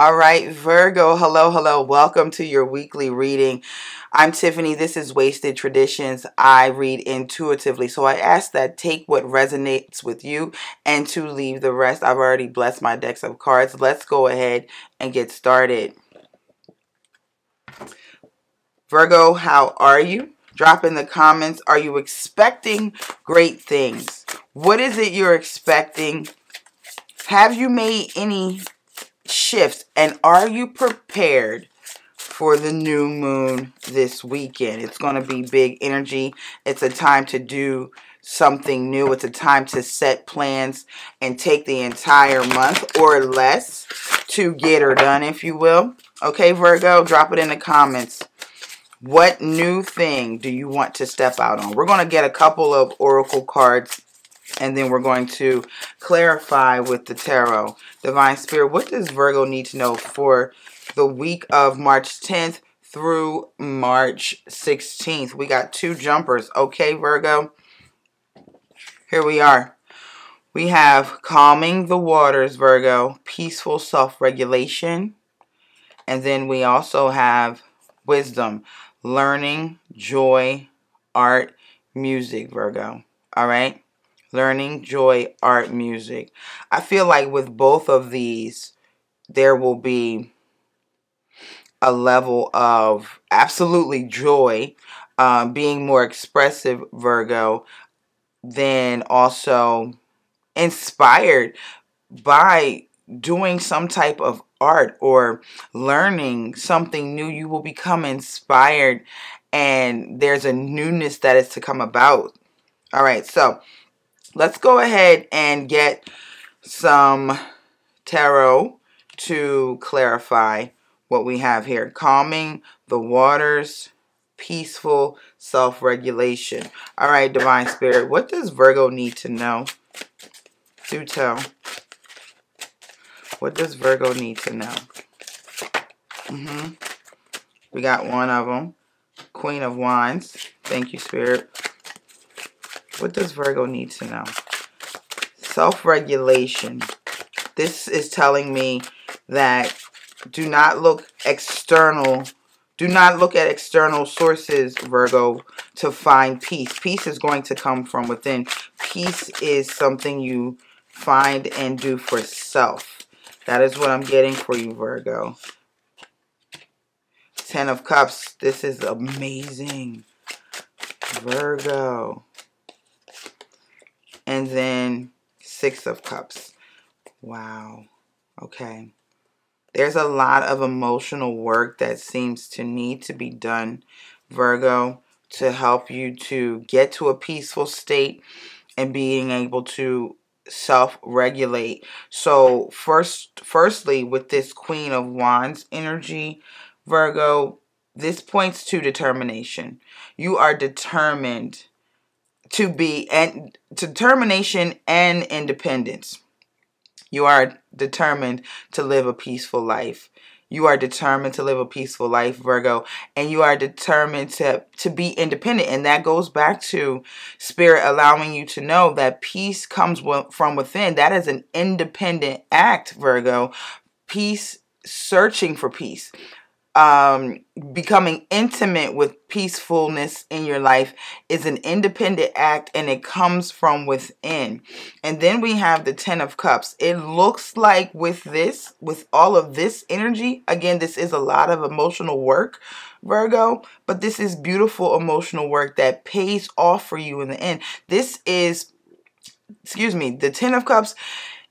All right, Virgo, hello, hello. Welcome to your weekly reading. I'm Tiffany. This is Waisted Traditions. I read intuitively. So I ask that take what resonates with you and to leave the rest. I've already blessed my decks of cards. Let's go ahead and get started. Virgo, how are you? Drop in the comments. Are you expecting great things? What is it you're expecting? Have you made any shifts and are you prepared for the new moon this weekend? It's going to be big energy. It's a time to do something new. It's a time to set plans and take the entire month or less to get her done, if you will. Okay, Virgo, drop it in the comments. What new thing do you want to step out on? We're going to get a couple of oracle cards and then we're going to clarify with the tarot. Divine Spirit, what does Virgo need to know for the week of March 10th through March 16th? We got two jumpers. Okay, Virgo? Here we are. We have calming the waters, Virgo, peaceful self-regulation. And then we also have wisdom, learning, joy, art, music, Virgo. All right? Learning, joy, art, music. I feel like with both of these, there will be a level of absolutely joy, um, being more expressive, Virgo, then also inspired by doing some type of art or learning something new. You will become inspired and there's a newness that is to come about. All right, so let's go ahead and get some tarot to clarify what we have here. Calming the waters, peaceful self-regulation. All right, Divine Spirit, what does Virgo need to know? Do tell. What does Virgo need to know? Mm-hmm. We got one of them. Queen of Wands. Thank you, Spirit. What does Virgo need to know? Self-regulation. This is telling me that do not look external. Do not look at external sources, Virgo, to find peace. Peace is going to come from within. Peace is something you find and do for self. That is what I'm getting for you, Virgo. Ten of Cups. This is amazing. Virgo and then Six of Cups. Wow. Okay. There's a lot of emotional work that seems to need to be done, Virgo, to help you to get to a peaceful state and being able to self-regulate. So first, firstly, with this Queen of Wands energy, Virgo, this points to determination. You are determined to be and determination and independence. You are determined to live a peaceful life. You are determined to live a peaceful life, Virgo, and you are determined to, to be independent. And that goes back to Spirit allowing you to know that peace comes from within. That is an independent act, Virgo. Peace, searching for peace um, becoming intimate with peacefulness in your life is an independent act and it comes from within. And then we have the Ten of Cups. It looks like with this, with all of this energy, again, this is a lot of emotional work, Virgo, but this is beautiful emotional work that pays off for you in the end. This is, excuse me, the Ten of Cups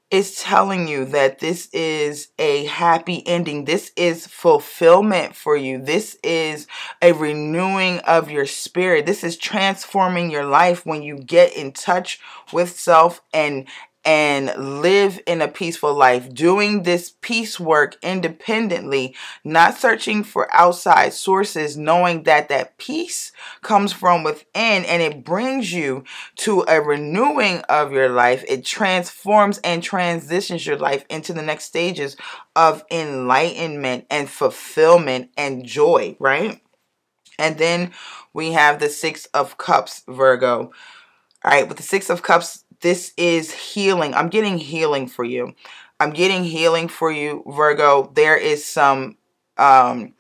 is telling you that this is a happy ending. This is fulfillment for you. This is a renewing of your spirit. This is transforming your life when you get in touch with self and and live in a peaceful life, doing this peace work independently, not searching for outside sources, knowing that that peace comes from within and it brings you to a renewing of your life. It transforms and transitions your life into the next stages of enlightenment and fulfillment and joy, right? And then we have the Six of Cups, Virgo. All right, with the Six of Cups, this is healing. I'm getting healing for you. I'm getting healing for you, Virgo. There is some um,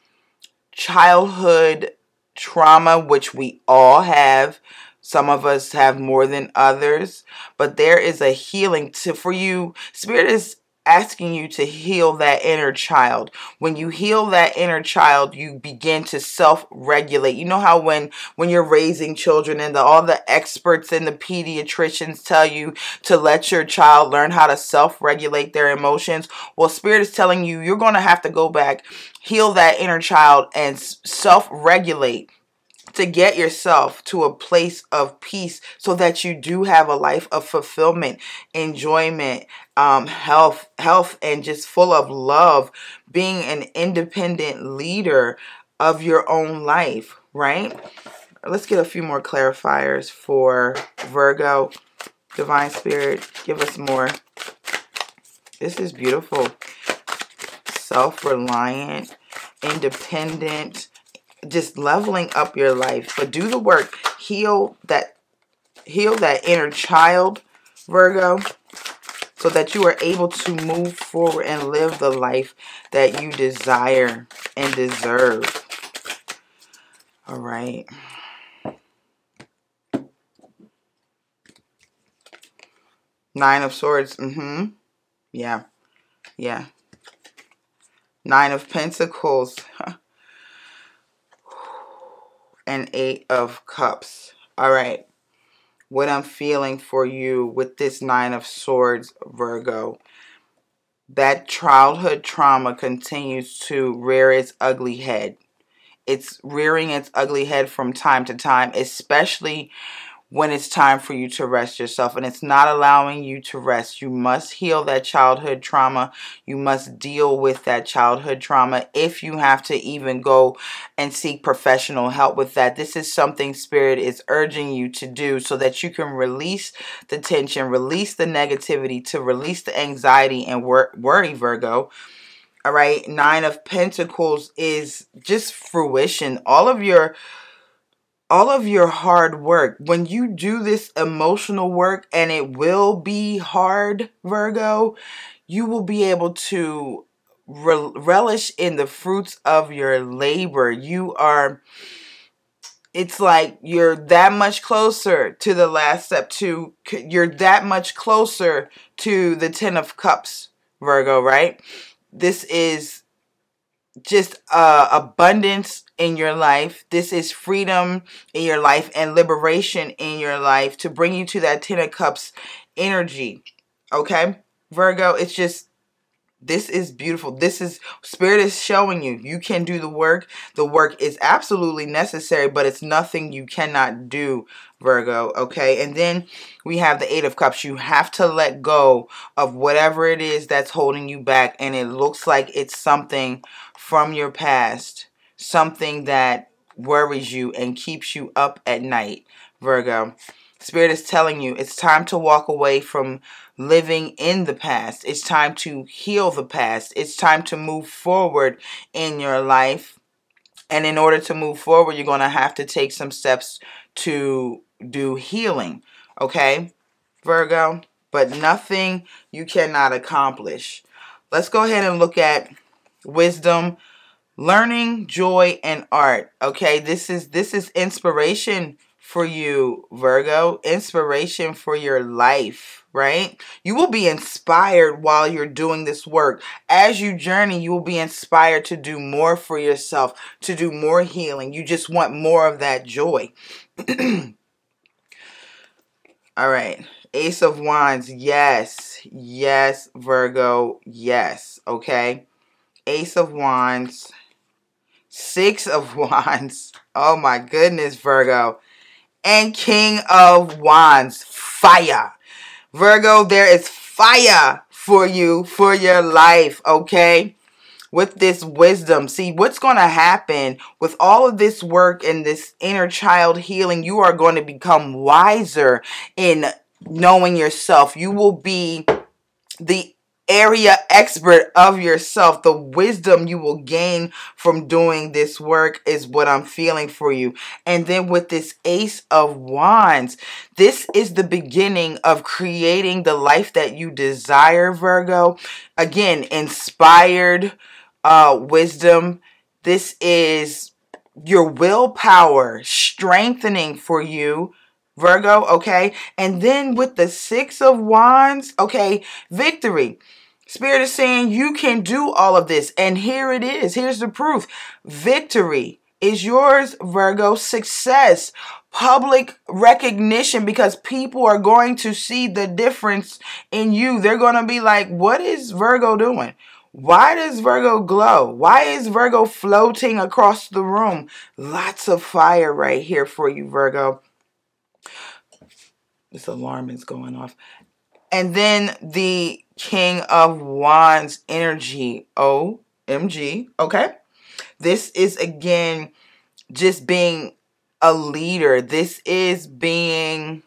childhood trauma, which we all have. Some of us have more than others, but there is a healing to for you. Spirit is asking you to heal that inner child. When you heal that inner child, you begin to self-regulate. You know how when when you're raising children and the, all the experts and the pediatricians tell you to let your child learn how to self-regulate their emotions? Well, spirit is telling you you're going to have to go back, heal that inner child and self-regulate to get yourself to a place of peace so that you do have a life of fulfillment, enjoyment, um, health, health, and just full of love, being an independent leader of your own life, right? Let's get a few more clarifiers for Virgo. Divine Spirit, give us more. This is beautiful. Self-reliant, independent, just leveling up your life. But do the work. Heal that heal that inner child, Virgo, so that you are able to move forward and live the life that you desire and deserve. All right. Nine of Swords. Mm-hmm. Yeah. Yeah. Nine of Pentacles. and Eight of Cups. All right. What I'm feeling for you with this Nine of Swords, Virgo. That childhood trauma continues to rear its ugly head. It's rearing its ugly head from time to time, especially when it's time for you to rest yourself and it's not allowing you to rest. You must heal that childhood trauma. You must deal with that childhood trauma if you have to even go and seek professional help with that. This is something Spirit is urging you to do so that you can release the tension, release the negativity, to release the anxiety and wor worry, Virgo. All right, Nine of Pentacles is just fruition. All of your all of your hard work, when you do this emotional work, and it will be hard, Virgo, you will be able to re relish in the fruits of your labor. You are, it's like you're that much closer to the last step, to, you're that much closer to the Ten of Cups, Virgo, right? This is just uh, abundance in your life. This is freedom in your life and liberation in your life to bring you to that Ten of Cups energy. Okay? Virgo, it's just this is beautiful. This is spirit is showing you you can do the work. The work is absolutely necessary, but it's nothing you cannot do, Virgo. Okay, and then we have the Eight of Cups. You have to let go of whatever it is that's holding you back, and it looks like it's something from your past, something that worries you and keeps you up at night, Virgo. Spirit is telling you it's time to walk away from living in the past. It's time to heal the past. It's time to move forward in your life. And in order to move forward, you're going to have to take some steps to do healing. Okay, Virgo? But nothing you cannot accomplish. Let's go ahead and look at wisdom, learning, joy, and art. Okay, this is this is inspiration for you, Virgo. Inspiration for your life, right? You will be inspired while you're doing this work. As you journey, you will be inspired to do more for yourself, to do more healing. You just want more of that joy. All right. Ace of Wands. Yes. Yes, Virgo. Yes. Okay. Ace of Wands, Six of Wands, oh my goodness, Virgo, and King of Wands, fire. Virgo, there is fire for you, for your life, okay? With this wisdom. See, what's going to happen with all of this work and this inner child healing, you are going to become wiser in knowing yourself. You will be the area expert of yourself. The wisdom you will gain from doing this work is what I'm feeling for you. And then with this Ace of Wands, this is the beginning of creating the life that you desire, Virgo. Again, inspired uh, wisdom. This is your willpower strengthening for you Virgo, okay? And then with the Six of Wands, okay, victory. Spirit is saying you can do all of this. And here it is. Here's the proof. Victory is yours, Virgo. Success, public recognition, because people are going to see the difference in you. They're going to be like, what is Virgo doing? Why does Virgo glow? Why is Virgo floating across the room? Lots of fire right here for you, Virgo. This alarm is going off. And then the King of Wands energy. OMG. Okay. This is again just being a leader. This is being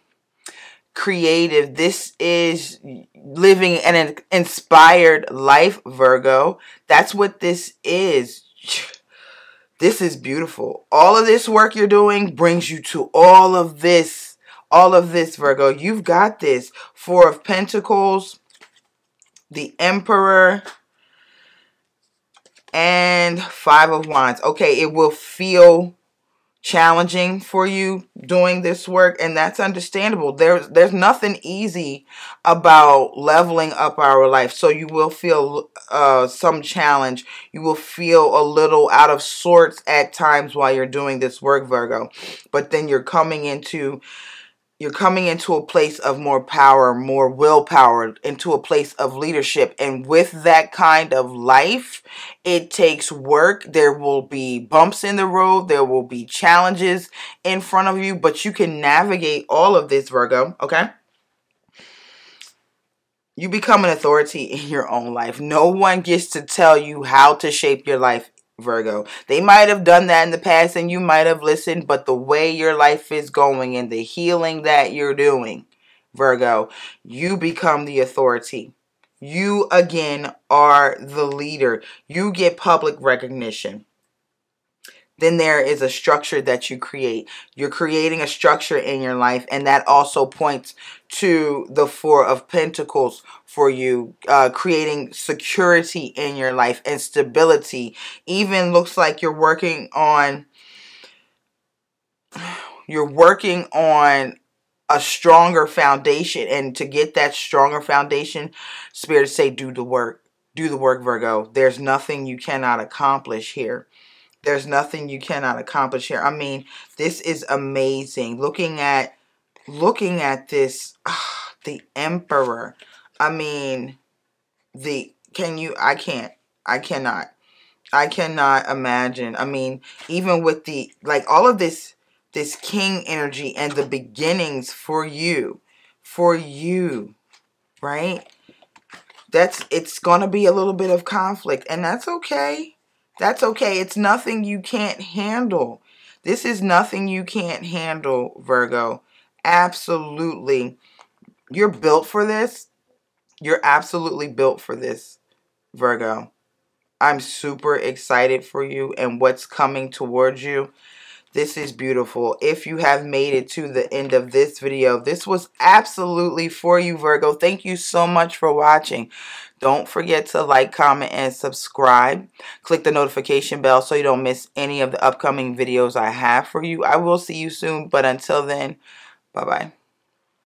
creative. This is living an inspired life, Virgo. That's what this is. This is beautiful. All of this work you're doing brings you to all of this all of this, Virgo. You've got this. Four of Pentacles, the Emperor, and Five of Wands. Okay, it will feel challenging for you doing this work and that's understandable there's there's nothing easy about leveling up our life so you will feel uh some challenge you will feel a little out of sorts at times while you're doing this work virgo but then you're coming into you're coming into a place of more power, more willpower, into a place of leadership. And with that kind of life, it takes work. There will be bumps in the road. There will be challenges in front of you, but you can navigate all of this, Virgo, okay? You become an authority in your own life. No one gets to tell you how to shape your life Virgo. They might have done that in the past and you might have listened, but the way your life is going and the healing that you're doing, Virgo, you become the authority. You again are the leader. You get public recognition then there is a structure that you create. You're creating a structure in your life, and that also points to the Four of Pentacles for you, uh, creating security in your life and stability. Even looks like you're working on, you're working on a stronger foundation, and to get that stronger foundation, Spirit say, do the work. Do the work, Virgo. There's nothing you cannot accomplish here. There's nothing you cannot accomplish here. I mean, this is amazing. Looking at looking at this, ah, the emperor. I mean, the can you I can't. I cannot. I cannot imagine. I mean, even with the like all of this this king energy and the beginnings for you. For you. Right? That's it's going to be a little bit of conflict and that's okay. That's okay. It's nothing you can't handle. This is nothing you can't handle, Virgo. Absolutely. You're built for this. You're absolutely built for this, Virgo. I'm super excited for you and what's coming towards you. This is beautiful. If you have made it to the end of this video, this was absolutely for you, Virgo. Thank you so much for watching. Don't forget to like, comment, and subscribe. Click the notification bell so you don't miss any of the upcoming videos I have for you. I will see you soon, but until then, bye-bye.